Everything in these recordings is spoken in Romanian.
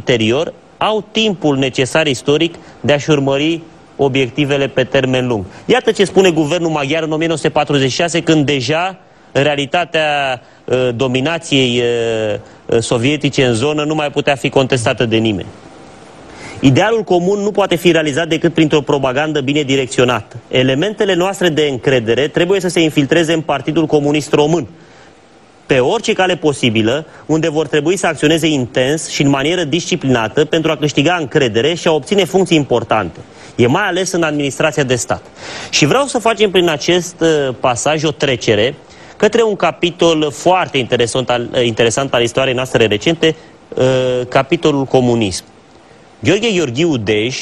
interior au timpul necesar istoric de a-și urmări obiectivele pe termen lung. Iată ce spune guvernul maghiar în 1946, când deja realitatea uh, dominației uh, uh, sovietice în zonă nu mai putea fi contestată de nimeni. Idealul comun nu poate fi realizat decât printr-o propagandă bine direcționată. Elementele noastre de încredere trebuie să se infiltreze în Partidul Comunist Român, pe orice cale posibilă, unde vor trebui să acționeze intens și în manieră disciplinată pentru a câștiga încredere și a obține funcții importante. E mai ales în administrația de stat. Și vreau să facem prin acest uh, pasaj o trecere către un capitol foarte interesant al, uh, interesant al istoriei noastre recente, uh, capitolul comunism. Gheorghe Gheorghiu Dej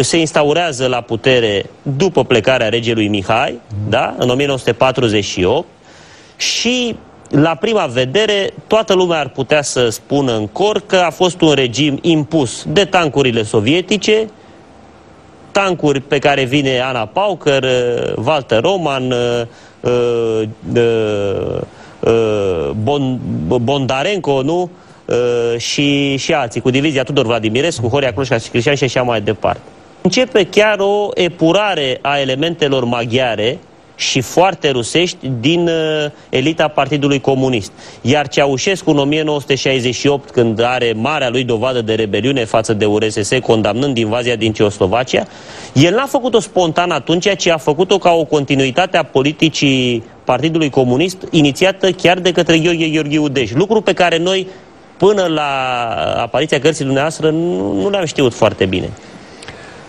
se instaurează la putere după plecarea regelui Mihai, da, în 1948, și la prima vedere, toată lumea ar putea să spună în cor că a fost un regim impus de tancurile sovietice, tancuri pe care vine Ana Pauker, uh, Walter Roman, uh, uh, Bondarenko, nu? și, și alții, cu divizia Tudor Vladimirescu, Horia Clușca și Cristian și așa mai departe. Începe chiar o epurare a elementelor maghiare, și foarte rusești din uh, elita Partidului Comunist. Iar Ceaușescu în 1968, când are marea lui dovadă de rebeliune față de URSS, condamnând invazia din Ceoslovacia, el n-a făcut-o spontan atunci, ci a făcut-o ca o continuitate a politicii Partidului Comunist, inițiată chiar de către Gheorghe Gheorghiu Dej. Lucru pe care noi, până la apariția cărții dumneavoastră, nu, nu l-am știut foarte bine.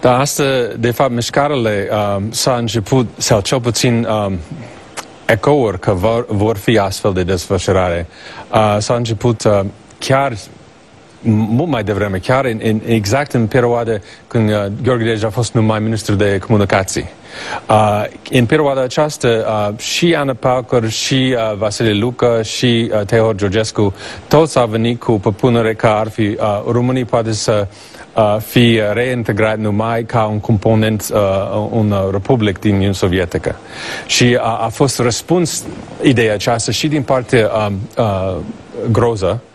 Da, asta, de fapt, mișcarele uh, s-a început, sau cel puțin um, ecouri că vor, vor fi astfel de desfășurare. Uh, s-a început uh, chiar mult mai devreme, chiar în, în, exact în perioada când uh, Gheorghe Dej a fost numai ministru de comunicații. Uh, în perioada aceasta, uh, și Ana Pauker, și uh, Vasile Luca, și uh, Teodor Georgescu, toți au venit cu propunere că ar fi uh, România poate să uh, fi reintegrat numai ca un component, uh, un uh, republic din Uniunea Sovietică. Și a, a fost răspuns ideea aceasta și din partea uh, uh, groză, Uh,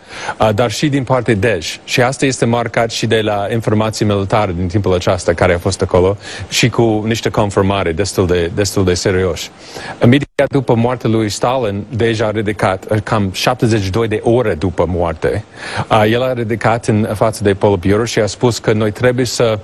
dar și din partea DEJ. Și asta este marcat și de la informații militare din timpul acesta care a fost acolo și cu niște confirmare destul de, destul de serioși. Imediat după moartea lui Stalin, deja a ridicat uh, cam 72 de ore după moarte. Uh, el a ridicat în față de Politburo și a spus că noi trebuie să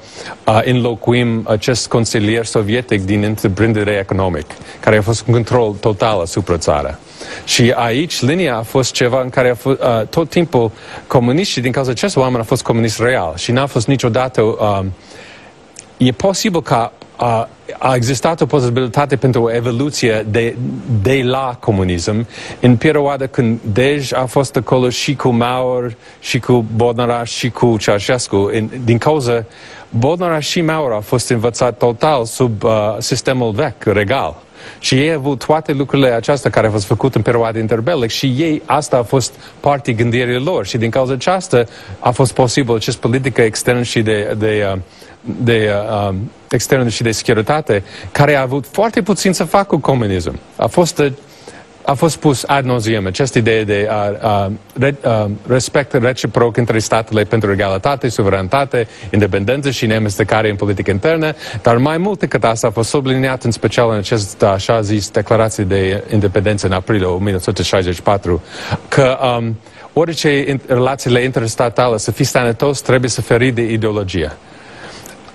uh, înlocuim acest consilier sovietic din întreprindere economic, care a fost un control total asupra țara. Și aici linia a fost ceva în care a fost, uh, tot timpul comuniștii, din cauza acestor oameni, a fost comunist real și n-a fost niciodată... Uh, e posibil ca uh, a existat o posibilitate pentru o evoluție de, de la comunism în perioada când Dej a fost acolo și cu Mauer, și cu Bodnara, și cu Ceausescu. din cauza Bodnara și Mauer a fost învățat total sub uh, sistemul vechi, regal. Și ei au avut toate lucrurile acestea care au fost făcute în perioada interbelic și ei, asta a fost parte gândirii lor și din cauza aceasta a fost posibil acest politică externă și de, de, uh, de, de uh, um, externă și de securitate care a avut foarte puțin să facă cu comunism. A fost uh, a fost pus ad nauseam această idee de uh, uh, re, uh, respect reciproc între statele pentru egalitate, suveranitate, independență și neamestecare în politică internă, dar mai mult decât asta a fost subliniat în special în acest așa zis declarație de independență în aprilie 1964, că um, orice relațiile interstatale să fie sănătos trebuie să feri de ideologie.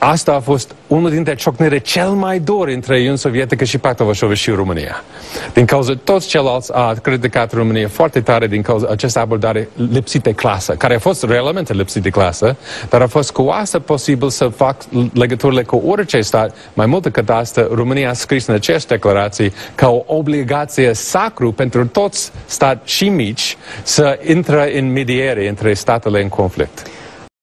Asta a fost unul dintre ciocnire cel mai dor între Uniunea Sovietică și Pactul Varsovia și România. Din cauza toți ceilalți a criticat România foarte tare din cauza această abordare lipsită de clasă, care a fost realmente lipsită de clasă, dar a fost cu asta posibil să fac legăturile cu orice stat. Mai mult decât asta, România a scris în aceste declarații ca o obligație sacru pentru toți stat și mici să intre în mediere între statele în conflict.